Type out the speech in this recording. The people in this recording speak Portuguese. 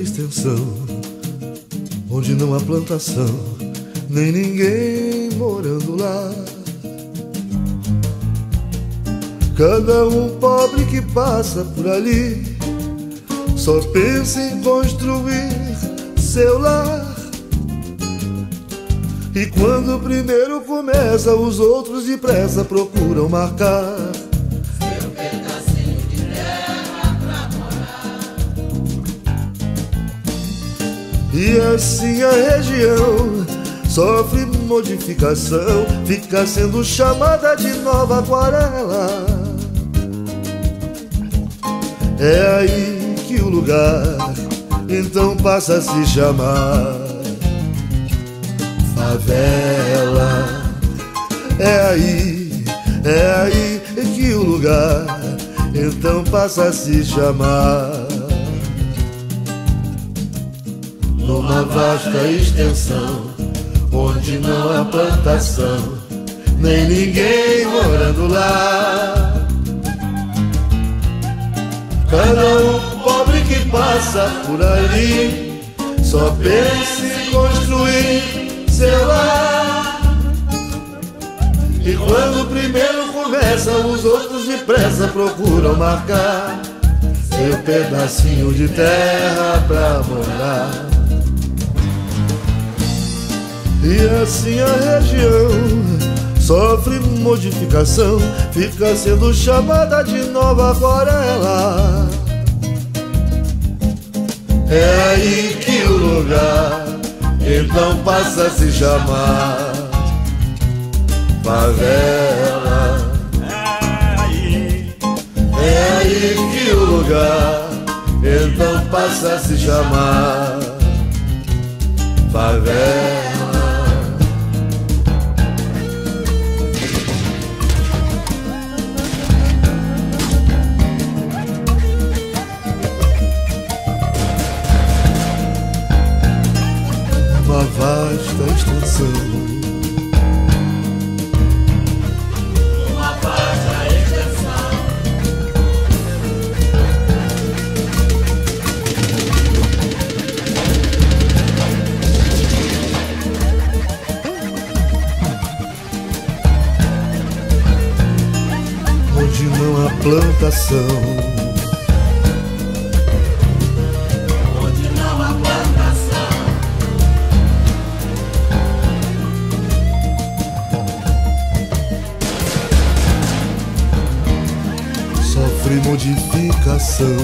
extensão, onde não há plantação, nem ninguém morando lá. Cada um pobre que passa por ali só pensa em construir seu lar. E quando o primeiro começa, os outros depressa procuram marcar. E assim a região sofre modificação, fica sendo chamada de Nova Aquarela. É aí que o lugar então passa a se chamar favela. É aí, é aí que o lugar então passa a se chamar numa vasta extensão onde não há plantação nem ninguém morando lá. Cada um pobre que passa por ali só pensa em construir seu lar. E quando primeiro começa, os outros depressa procuram marcar seu pedacinho de terra pra morar. E assim a região sofre modificação, fica sendo chamada de Nova Aquarela. É aí que o lugar então passa a se chamar favela. É aí, É que o lugar então passa a se chamar favela. Extensão Uma extensão. onde não há plantação sofre modificação